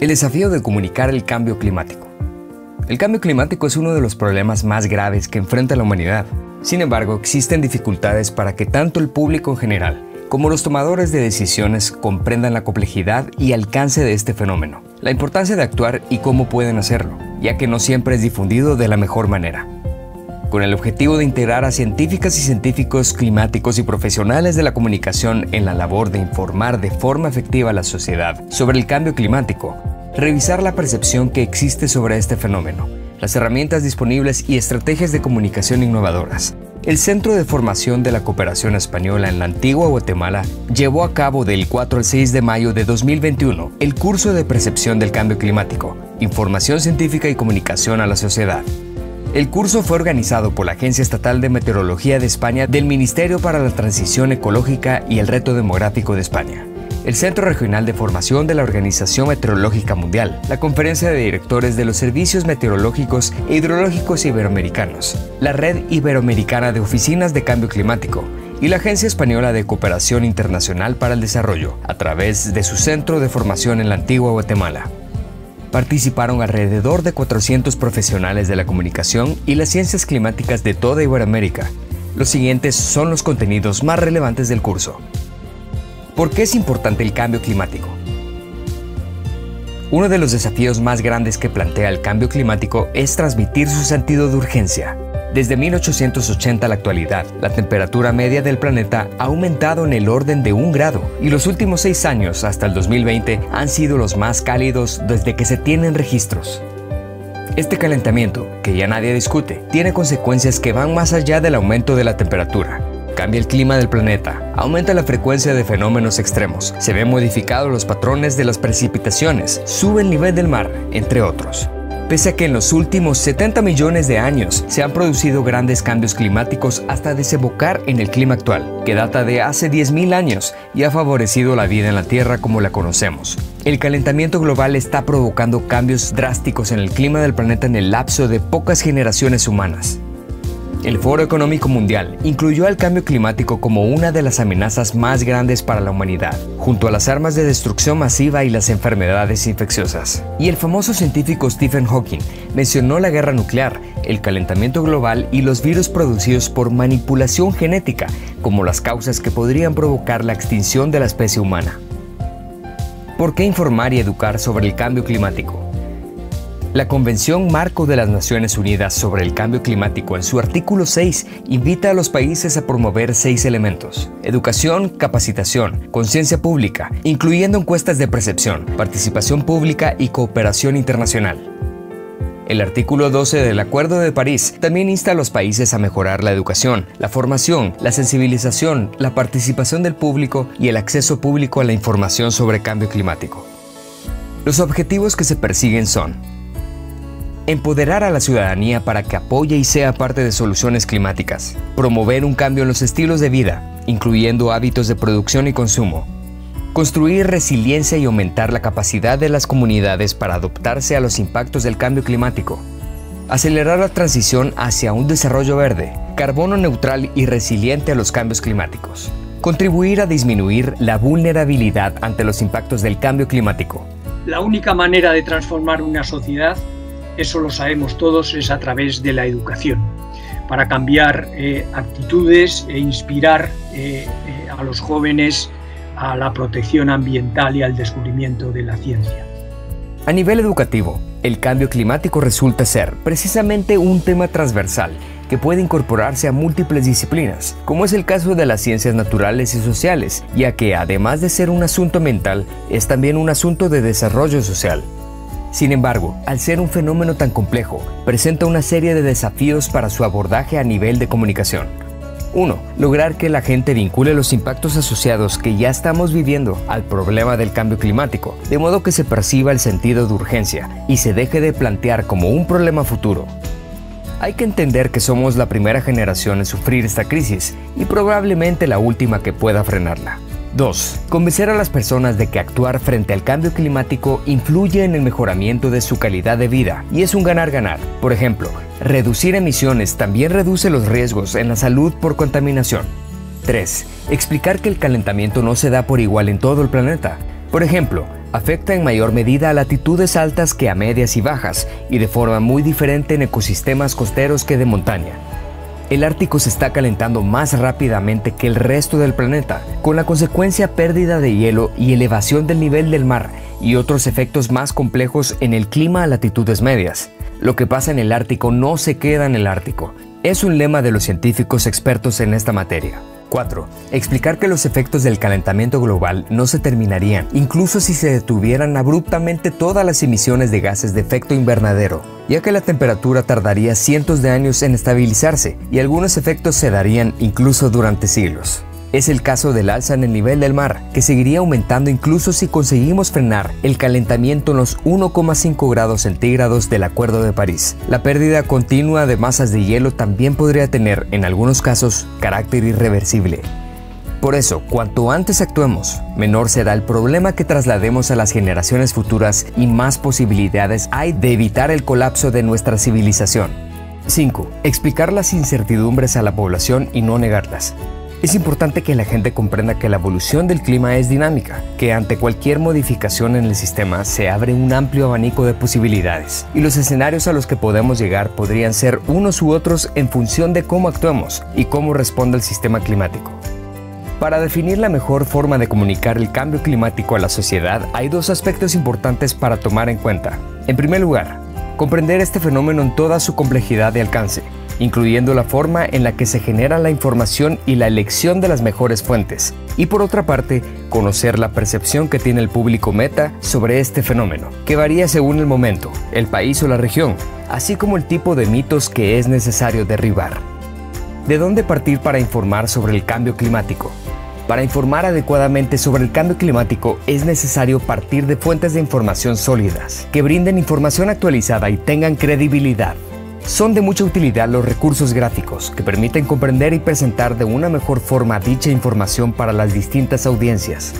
El desafío de comunicar el cambio climático. El cambio climático es uno de los problemas más graves que enfrenta la humanidad. Sin embargo, existen dificultades para que tanto el público en general como los tomadores de decisiones comprendan la complejidad y alcance de este fenómeno, la importancia de actuar y cómo pueden hacerlo, ya que no siempre es difundido de la mejor manera con el objetivo de integrar a científicas y científicos climáticos y profesionales de la comunicación en la labor de informar de forma efectiva a la sociedad sobre el cambio climático, revisar la percepción que existe sobre este fenómeno, las herramientas disponibles y estrategias de comunicación innovadoras. El Centro de Formación de la Cooperación Española en la antigua Guatemala llevó a cabo del 4 al 6 de mayo de 2021 el curso de percepción del cambio climático, información científica y comunicación a la sociedad. El curso fue organizado por la Agencia Estatal de Meteorología de España del Ministerio para la Transición Ecológica y el Reto Demográfico de España, el Centro Regional de Formación de la Organización Meteorológica Mundial, la Conferencia de Directores de los Servicios Meteorológicos e Hidrológicos Iberoamericanos, la Red Iberoamericana de Oficinas de Cambio Climático y la Agencia Española de Cooperación Internacional para el Desarrollo, a través de su Centro de Formación en la Antigua Guatemala participaron alrededor de 400 profesionales de la comunicación y las ciencias climáticas de toda Iberoamérica. Los siguientes son los contenidos más relevantes del curso. ¿Por qué es importante el cambio climático? Uno de los desafíos más grandes que plantea el cambio climático es transmitir su sentido de urgencia. Desde 1880 a la actualidad, la temperatura media del planeta ha aumentado en el orden de un grado y los últimos seis años hasta el 2020 han sido los más cálidos desde que se tienen registros. Este calentamiento, que ya nadie discute, tiene consecuencias que van más allá del aumento de la temperatura. Cambia el clima del planeta, aumenta la frecuencia de fenómenos extremos, se ven modificados los patrones de las precipitaciones, sube el nivel del mar, entre otros. Pese a que en los últimos 70 millones de años se han producido grandes cambios climáticos hasta desembocar en el clima actual, que data de hace 10.000 años y ha favorecido la vida en la Tierra como la conocemos. El calentamiento global está provocando cambios drásticos en el clima del planeta en el lapso de pocas generaciones humanas. El Foro Económico Mundial incluyó al cambio climático como una de las amenazas más grandes para la humanidad, junto a las armas de destrucción masiva y las enfermedades infecciosas. Y el famoso científico Stephen Hawking mencionó la guerra nuclear, el calentamiento global y los virus producidos por manipulación genética como las causas que podrían provocar la extinción de la especie humana. ¿Por qué informar y educar sobre el cambio climático? La Convención Marco de las Naciones Unidas sobre el Cambio Climático en su artículo 6 invita a los países a promover seis elementos. Educación, capacitación, conciencia pública, incluyendo encuestas de percepción, participación pública y cooperación internacional. El artículo 12 del Acuerdo de París también insta a los países a mejorar la educación, la formación, la sensibilización, la participación del público y el acceso público a la información sobre cambio climático. Los objetivos que se persiguen son Empoderar a la ciudadanía para que apoye y sea parte de soluciones climáticas. Promover un cambio en los estilos de vida, incluyendo hábitos de producción y consumo. Construir resiliencia y aumentar la capacidad de las comunidades para adoptarse a los impactos del cambio climático. Acelerar la transición hacia un desarrollo verde, carbono neutral y resiliente a los cambios climáticos. Contribuir a disminuir la vulnerabilidad ante los impactos del cambio climático. La única manera de transformar una sociedad eso lo sabemos todos, es a través de la educación, para cambiar eh, actitudes e inspirar eh, eh, a los jóvenes a la protección ambiental y al descubrimiento de la ciencia. A nivel educativo, el cambio climático resulta ser precisamente un tema transversal que puede incorporarse a múltiples disciplinas, como es el caso de las ciencias naturales y sociales, ya que además de ser un asunto mental, es también un asunto de desarrollo social. Sin embargo, al ser un fenómeno tan complejo, presenta una serie de desafíos para su abordaje a nivel de comunicación. 1. Lograr que la gente vincule los impactos asociados que ya estamos viviendo al problema del cambio climático, de modo que se perciba el sentido de urgencia y se deje de plantear como un problema futuro. Hay que entender que somos la primera generación en sufrir esta crisis y probablemente la última que pueda frenarla. 2. Convencer a las personas de que actuar frente al cambio climático influye en el mejoramiento de su calidad de vida y es un ganar-ganar. Por ejemplo, reducir emisiones también reduce los riesgos en la salud por contaminación. 3. Explicar que el calentamiento no se da por igual en todo el planeta. Por ejemplo, afecta en mayor medida a latitudes altas que a medias y bajas, y de forma muy diferente en ecosistemas costeros que de montaña. El Ártico se está calentando más rápidamente que el resto del planeta, con la consecuencia pérdida de hielo y elevación del nivel del mar y otros efectos más complejos en el clima a latitudes medias. Lo que pasa en el Ártico no se queda en el Ártico. Es un lema de los científicos expertos en esta materia. 4. Explicar que los efectos del calentamiento global no se terminarían, incluso si se detuvieran abruptamente todas las emisiones de gases de efecto invernadero, ya que la temperatura tardaría cientos de años en estabilizarse y algunos efectos se darían incluso durante siglos. Es el caso del alza en el nivel del mar, que seguiría aumentando incluso si conseguimos frenar el calentamiento en los 1,5 grados centígrados del Acuerdo de París. La pérdida continua de masas de hielo también podría tener, en algunos casos, carácter irreversible. Por eso, cuanto antes actuemos, menor será el problema que traslademos a las generaciones futuras y más posibilidades hay de evitar el colapso de nuestra civilización. 5. Explicar las incertidumbres a la población y no negarlas. Es importante que la gente comprenda que la evolución del clima es dinámica, que ante cualquier modificación en el sistema se abre un amplio abanico de posibilidades, y los escenarios a los que podemos llegar podrían ser unos u otros en función de cómo actuamos y cómo responde el sistema climático. Para definir la mejor forma de comunicar el cambio climático a la sociedad, hay dos aspectos importantes para tomar en cuenta. En primer lugar, comprender este fenómeno en toda su complejidad de alcance, incluyendo la forma en la que se genera la información y la elección de las mejores fuentes. Y por otra parte, conocer la percepción que tiene el público meta sobre este fenómeno, que varía según el momento, el país o la región, así como el tipo de mitos que es necesario derribar. ¿De dónde partir para informar sobre el cambio climático? Para informar adecuadamente sobre el cambio climático es necesario partir de fuentes de información sólidas, que brinden información actualizada y tengan credibilidad. Son de mucha utilidad los recursos gráficos que permiten comprender y presentar de una mejor forma dicha información para las distintas audiencias.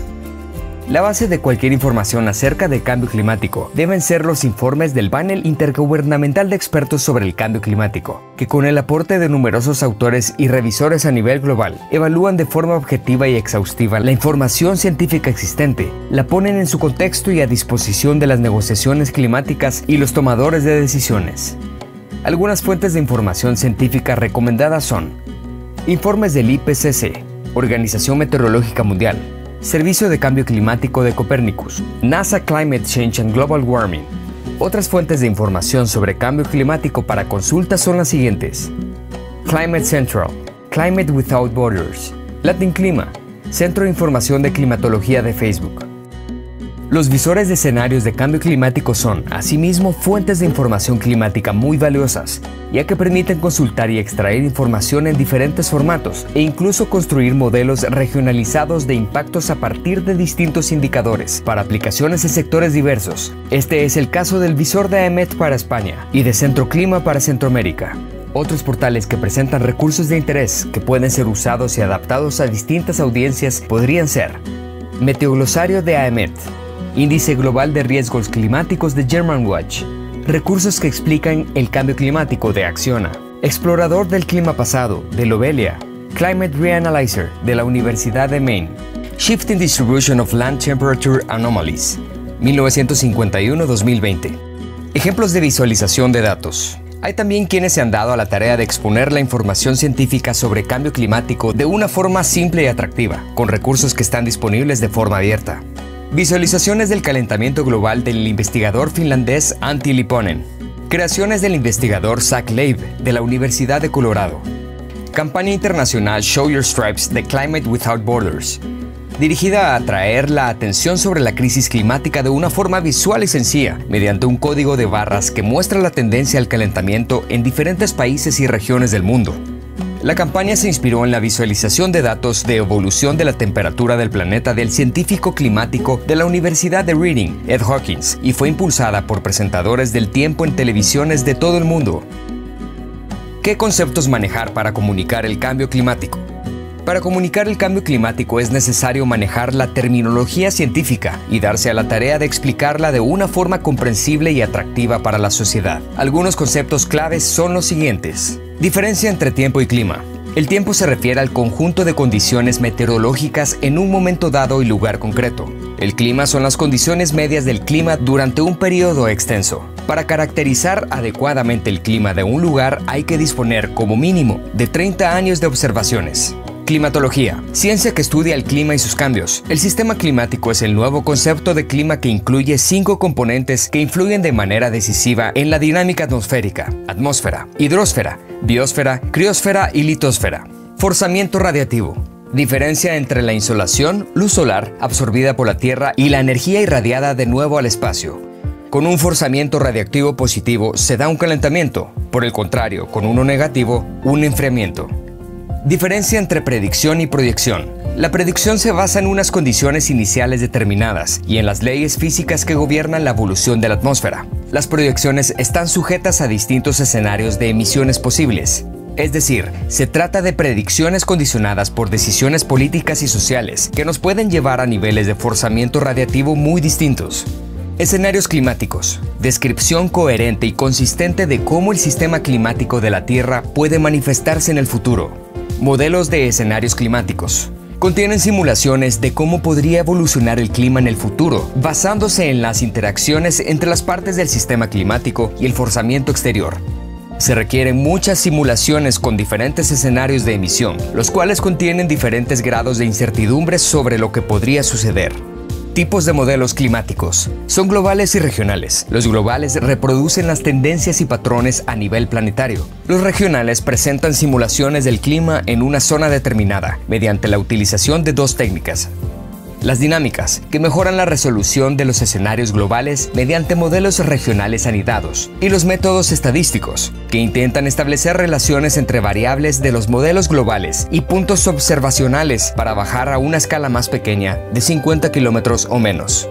La base de cualquier información acerca del cambio climático deben ser los informes del panel intergubernamental de expertos sobre el cambio climático, que con el aporte de numerosos autores y revisores a nivel global, evalúan de forma objetiva y exhaustiva la información científica existente, la ponen en su contexto y a disposición de las negociaciones climáticas y los tomadores de decisiones. Algunas fuentes de información científica recomendadas son informes del IPCC, Organización Meteorológica Mundial, Servicio de Cambio Climático de Copernicus, NASA Climate Change and Global Warming. Otras fuentes de información sobre cambio climático para consulta son las siguientes. Climate Central, Climate Without Borders, Latin Clima, Centro de Información de Climatología de Facebook. Los visores de escenarios de cambio climático son, asimismo, fuentes de información climática muy valiosas, ya que permiten consultar y extraer información en diferentes formatos e incluso construir modelos regionalizados de impactos a partir de distintos indicadores para aplicaciones en sectores diversos. Este es el caso del visor de AEMET para España y de Centro Clima para Centroamérica. Otros portales que presentan recursos de interés que pueden ser usados y adaptados a distintas audiencias podrían ser Meteoglosario de AEMET, Índice Global de Riesgos Climáticos de Germanwatch. Recursos que explican el cambio climático de Acciona. Explorador del clima pasado de Lobelia. Climate Reanalyzer de la Universidad de Maine. Shifting Distribution of Land Temperature Anomalies. 1951-2020. Ejemplos de visualización de datos. Hay también quienes se han dado a la tarea de exponer la información científica sobre cambio climático de una forma simple y atractiva, con recursos que están disponibles de forma abierta. Visualizaciones del calentamiento global del investigador finlandés Antti Lipponen. Creaciones del investigador Zach Leib de la Universidad de Colorado. Campaña internacional Show Your Stripes de Climate Without Borders. Dirigida a atraer la atención sobre la crisis climática de una forma visual y sencilla, mediante un código de barras que muestra la tendencia al calentamiento en diferentes países y regiones del mundo. La campaña se inspiró en la visualización de datos de evolución de la temperatura del planeta del científico climático de la Universidad de Reading, Ed Hawkins, y fue impulsada por presentadores del tiempo en televisiones de todo el mundo. ¿Qué conceptos manejar para comunicar el cambio climático? Para comunicar el cambio climático es necesario manejar la terminología científica y darse a la tarea de explicarla de una forma comprensible y atractiva para la sociedad. Algunos conceptos claves son los siguientes. Diferencia entre tiempo y clima. El tiempo se refiere al conjunto de condiciones meteorológicas en un momento dado y lugar concreto. El clima son las condiciones medias del clima durante un periodo extenso. Para caracterizar adecuadamente el clima de un lugar hay que disponer como mínimo de 30 años de observaciones. Climatología, ciencia que estudia el clima y sus cambios. El sistema climático es el nuevo concepto de clima que incluye cinco componentes que influyen de manera decisiva en la dinámica atmosférica, atmósfera, hidrosfera, biosfera, criosfera y litosfera. Forzamiento radiativo, Diferencia entre la insolación, luz solar, absorbida por la Tierra, y la energía irradiada de nuevo al espacio. Con un forzamiento radiactivo positivo se da un calentamiento, por el contrario, con uno negativo, un enfriamiento. Diferencia entre predicción y proyección. La predicción se basa en unas condiciones iniciales determinadas y en las leyes físicas que gobiernan la evolución de la atmósfera. Las proyecciones están sujetas a distintos escenarios de emisiones posibles. Es decir, se trata de predicciones condicionadas por decisiones políticas y sociales que nos pueden llevar a niveles de forzamiento radiativo muy distintos. Escenarios climáticos. Descripción coherente y consistente de cómo el sistema climático de la Tierra puede manifestarse en el futuro. Modelos de escenarios climáticos. Contienen simulaciones de cómo podría evolucionar el clima en el futuro, basándose en las interacciones entre las partes del sistema climático y el forzamiento exterior. Se requieren muchas simulaciones con diferentes escenarios de emisión, los cuales contienen diferentes grados de incertidumbre sobre lo que podría suceder. Tipos de modelos climáticos. Son globales y regionales. Los globales reproducen las tendencias y patrones a nivel planetario. Los regionales presentan simulaciones del clima en una zona determinada, mediante la utilización de dos técnicas, las dinámicas, que mejoran la resolución de los escenarios globales mediante modelos regionales anidados. Y los métodos estadísticos, que intentan establecer relaciones entre variables de los modelos globales y puntos observacionales para bajar a una escala más pequeña de 50 kilómetros o menos.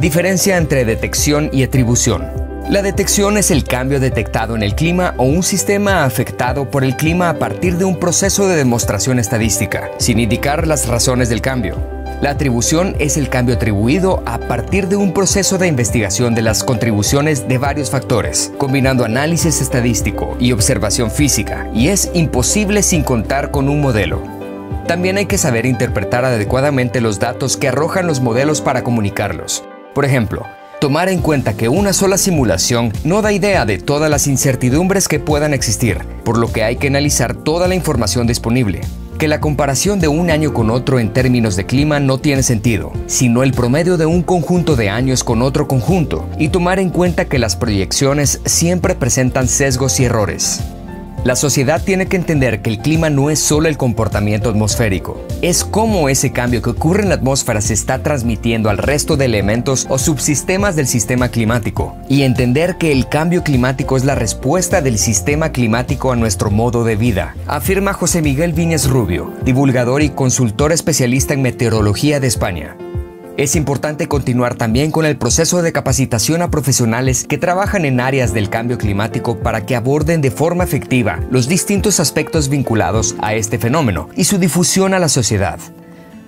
Diferencia entre detección y atribución. La detección es el cambio detectado en el clima o un sistema afectado por el clima a partir de un proceso de demostración estadística, sin indicar las razones del cambio. La atribución es el cambio atribuido a partir de un proceso de investigación de las contribuciones de varios factores, combinando análisis estadístico y observación física, y es imposible sin contar con un modelo. También hay que saber interpretar adecuadamente los datos que arrojan los modelos para comunicarlos. Por ejemplo, tomar en cuenta que una sola simulación no da idea de todas las incertidumbres que puedan existir, por lo que hay que analizar toda la información disponible que la comparación de un año con otro en términos de clima no tiene sentido, sino el promedio de un conjunto de años con otro conjunto, y tomar en cuenta que las proyecciones siempre presentan sesgos y errores. La sociedad tiene que entender que el clima no es solo el comportamiento atmosférico, es cómo ese cambio que ocurre en la atmósfera se está transmitiendo al resto de elementos o subsistemas del sistema climático, y entender que el cambio climático es la respuesta del sistema climático a nuestro modo de vida, afirma José Miguel Viñez Rubio, divulgador y consultor especialista en meteorología de España. Es importante continuar también con el proceso de capacitación a profesionales que trabajan en áreas del cambio climático para que aborden de forma efectiva los distintos aspectos vinculados a este fenómeno y su difusión a la sociedad.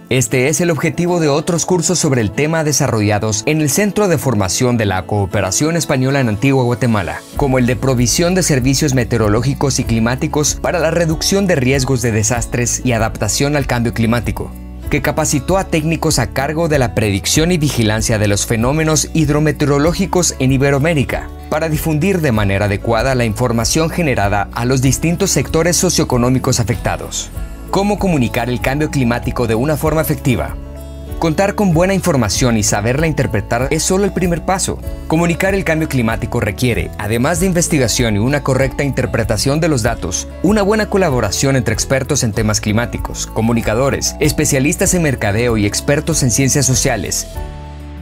Este es el objetivo de otros cursos sobre el tema desarrollados en el Centro de Formación de la Cooperación Española en Antigua Guatemala, como el de provisión de servicios meteorológicos y climáticos para la reducción de riesgos de desastres y adaptación al cambio climático que capacitó a técnicos a cargo de la predicción y vigilancia de los fenómenos hidrometeorológicos en Iberoamérica, para difundir de manera adecuada la información generada a los distintos sectores socioeconómicos afectados. Cómo comunicar el cambio climático de una forma efectiva. Contar con buena información y saberla interpretar es solo el primer paso. Comunicar el cambio climático requiere, además de investigación y una correcta interpretación de los datos, una buena colaboración entre expertos en temas climáticos, comunicadores, especialistas en mercadeo y expertos en ciencias sociales,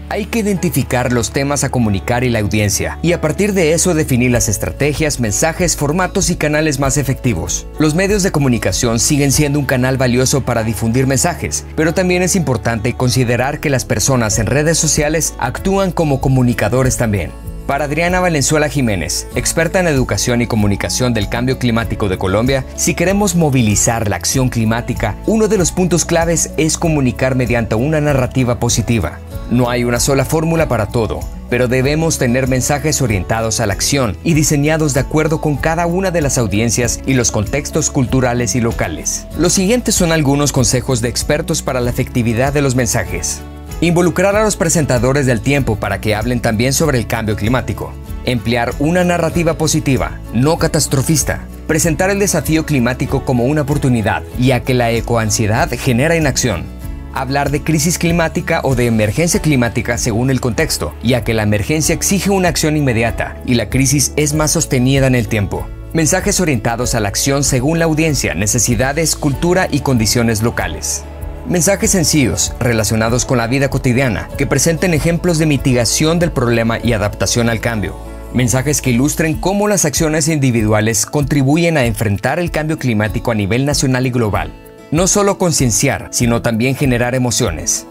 hay que identificar los temas a comunicar y la audiencia, y a partir de eso definir las estrategias, mensajes, formatos y canales más efectivos. Los medios de comunicación siguen siendo un canal valioso para difundir mensajes, pero también es importante considerar que las personas en redes sociales actúan como comunicadores también. Para Adriana Valenzuela Jiménez, experta en educación y comunicación del cambio climático de Colombia, si queremos movilizar la acción climática, uno de los puntos claves es comunicar mediante una narrativa positiva. No hay una sola fórmula para todo, pero debemos tener mensajes orientados a la acción y diseñados de acuerdo con cada una de las audiencias y los contextos culturales y locales. Los siguientes son algunos consejos de expertos para la efectividad de los mensajes. Involucrar a los presentadores del tiempo para que hablen también sobre el cambio climático. Emplear una narrativa positiva, no catastrofista. Presentar el desafío climático como una oportunidad, ya que la ecoansiedad genera inacción hablar de crisis climática o de emergencia climática según el contexto, ya que la emergencia exige una acción inmediata y la crisis es más sostenida en el tiempo. Mensajes orientados a la acción según la audiencia, necesidades, cultura y condiciones locales. Mensajes sencillos, relacionados con la vida cotidiana, que presenten ejemplos de mitigación del problema y adaptación al cambio. Mensajes que ilustren cómo las acciones individuales contribuyen a enfrentar el cambio climático a nivel nacional y global no solo concienciar, sino también generar emociones.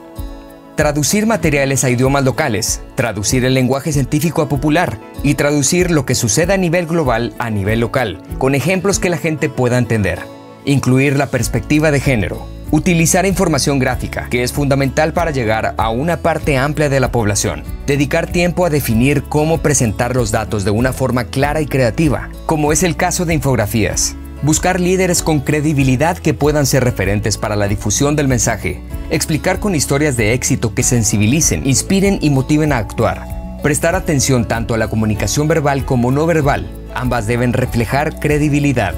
Traducir materiales a idiomas locales, traducir el lenguaje científico a popular y traducir lo que sucede a nivel global a nivel local, con ejemplos que la gente pueda entender. Incluir la perspectiva de género. Utilizar información gráfica, que es fundamental para llegar a una parte amplia de la población. Dedicar tiempo a definir cómo presentar los datos de una forma clara y creativa, como es el caso de infografías. Buscar líderes con credibilidad que puedan ser referentes para la difusión del mensaje. Explicar con historias de éxito que sensibilicen, inspiren y motiven a actuar. Prestar atención tanto a la comunicación verbal como no verbal. Ambas deben reflejar credibilidad.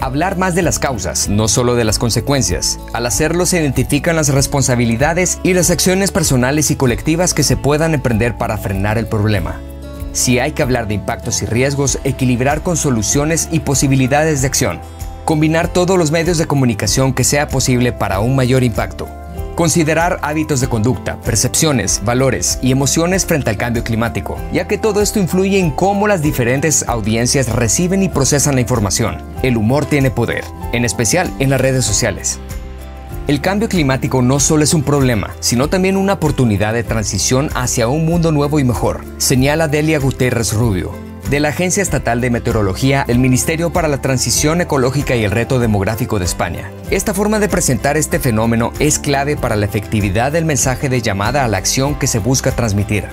Hablar más de las causas, no solo de las consecuencias. Al hacerlo se identifican las responsabilidades y las acciones personales y colectivas que se puedan emprender para frenar el problema. Si hay que hablar de impactos y riesgos, equilibrar con soluciones y posibilidades de acción. Combinar todos los medios de comunicación que sea posible para un mayor impacto. Considerar hábitos de conducta, percepciones, valores y emociones frente al cambio climático, ya que todo esto influye en cómo las diferentes audiencias reciben y procesan la información. El humor tiene poder, en especial en las redes sociales. El cambio climático no solo es un problema, sino también una oportunidad de transición hacia un mundo nuevo y mejor, señala Delia Guterres Rubio, de la Agencia Estatal de Meteorología del Ministerio para la Transición Ecológica y el Reto Demográfico de España. Esta forma de presentar este fenómeno es clave para la efectividad del mensaje de llamada a la acción que se busca transmitir.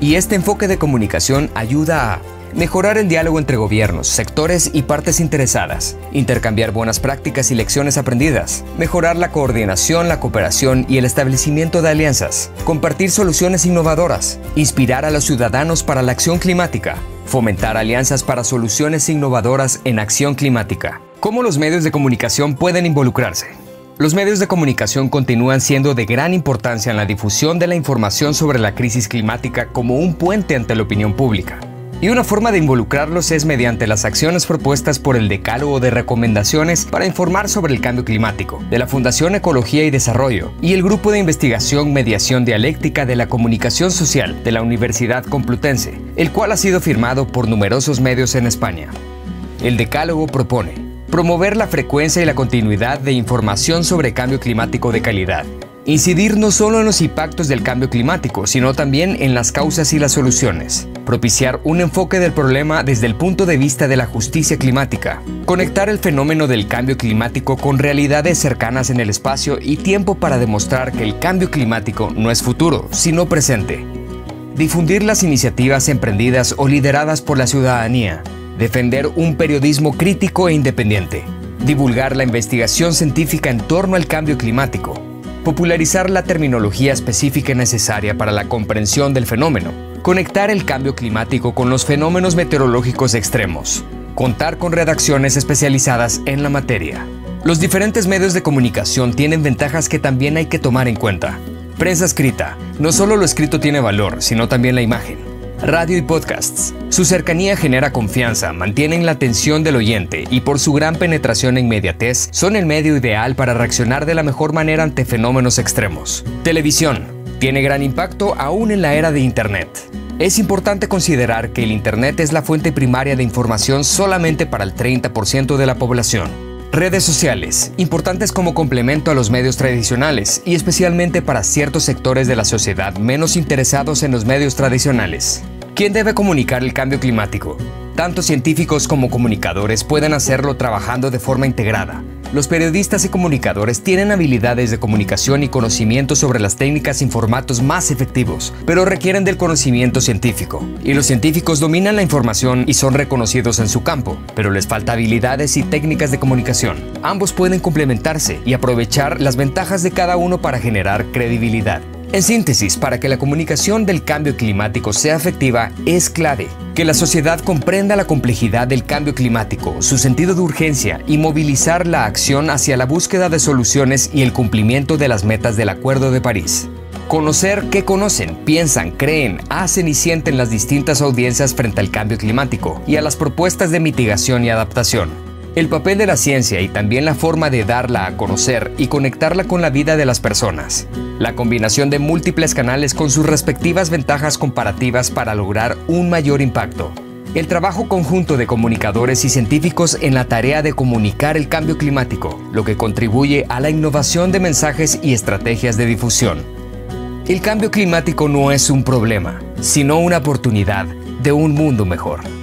Y este enfoque de comunicación ayuda a Mejorar el diálogo entre gobiernos, sectores y partes interesadas. Intercambiar buenas prácticas y lecciones aprendidas. Mejorar la coordinación, la cooperación y el establecimiento de alianzas. Compartir soluciones innovadoras. Inspirar a los ciudadanos para la acción climática. Fomentar alianzas para soluciones innovadoras en acción climática. ¿Cómo los medios de comunicación pueden involucrarse? Los medios de comunicación continúan siendo de gran importancia en la difusión de la información sobre la crisis climática como un puente ante la opinión pública. Y una forma de involucrarlos es mediante las acciones propuestas por el Decálogo de Recomendaciones para informar sobre el cambio climático, de la Fundación Ecología y Desarrollo, y el Grupo de Investigación Mediación Dialéctica de la Comunicación Social de la Universidad Complutense, el cual ha sido firmado por numerosos medios en España. El Decálogo propone promover la frecuencia y la continuidad de información sobre cambio climático de calidad, Incidir no solo en los impactos del cambio climático, sino también en las causas y las soluciones. Propiciar un enfoque del problema desde el punto de vista de la justicia climática. Conectar el fenómeno del cambio climático con realidades cercanas en el espacio y tiempo para demostrar que el cambio climático no es futuro, sino presente. Difundir las iniciativas emprendidas o lideradas por la ciudadanía. Defender un periodismo crítico e independiente. Divulgar la investigación científica en torno al cambio climático popularizar la terminología específica necesaria para la comprensión del fenómeno, conectar el cambio climático con los fenómenos meteorológicos extremos, contar con redacciones especializadas en la materia. Los diferentes medios de comunicación tienen ventajas que también hay que tomar en cuenta. Prensa escrita. No solo lo escrito tiene valor, sino también la imagen radio y podcasts. Su cercanía genera confianza, mantienen la atención del oyente y por su gran penetración e inmediatez son el medio ideal para reaccionar de la mejor manera ante fenómenos extremos. Televisión. Tiene gran impacto aún en la era de Internet. Es importante considerar que el Internet es la fuente primaria de información solamente para el 30% de la población. Redes sociales, importantes como complemento a los medios tradicionales y especialmente para ciertos sectores de la sociedad menos interesados en los medios tradicionales. ¿Quién debe comunicar el cambio climático? Tanto científicos como comunicadores pueden hacerlo trabajando de forma integrada. Los periodistas y comunicadores tienen habilidades de comunicación y conocimiento sobre las técnicas y formatos más efectivos, pero requieren del conocimiento científico. Y los científicos dominan la información y son reconocidos en su campo, pero les falta habilidades y técnicas de comunicación. Ambos pueden complementarse y aprovechar las ventajas de cada uno para generar credibilidad. En síntesis, para que la comunicación del cambio climático sea efectiva, es clave que la sociedad comprenda la complejidad del cambio climático, su sentido de urgencia y movilizar la acción hacia la búsqueda de soluciones y el cumplimiento de las metas del Acuerdo de París. Conocer qué conocen, piensan, creen, hacen y sienten las distintas audiencias frente al cambio climático y a las propuestas de mitigación y adaptación. El papel de la ciencia y también la forma de darla a conocer y conectarla con la vida de las personas. La combinación de múltiples canales con sus respectivas ventajas comparativas para lograr un mayor impacto. El trabajo conjunto de comunicadores y científicos en la tarea de comunicar el cambio climático, lo que contribuye a la innovación de mensajes y estrategias de difusión. El cambio climático no es un problema, sino una oportunidad de un mundo mejor.